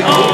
Oh.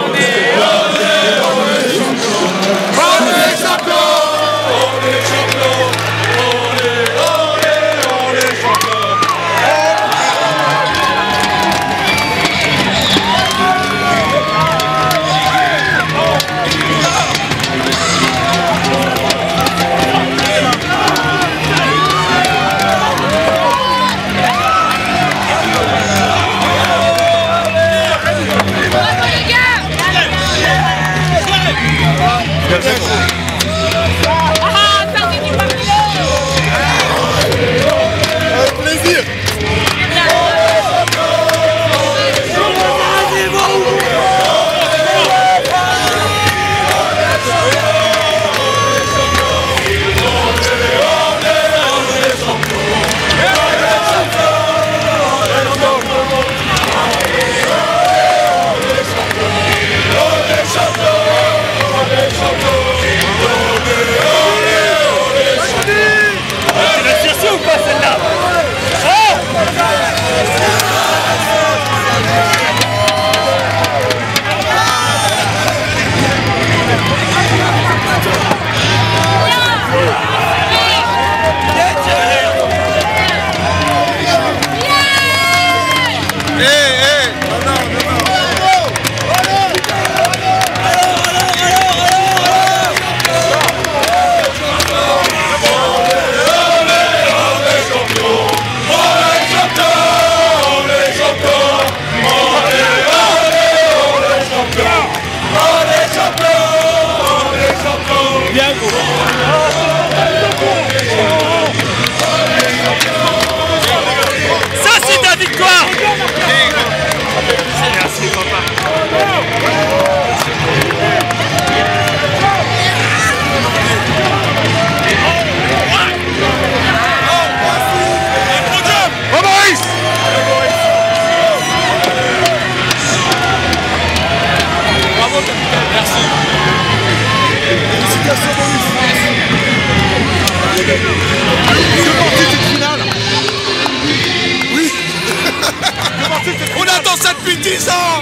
Hey, hey. qualification bonus. Que partie cette finale Oui Que partie cette finale On attend ça depuis 10 ans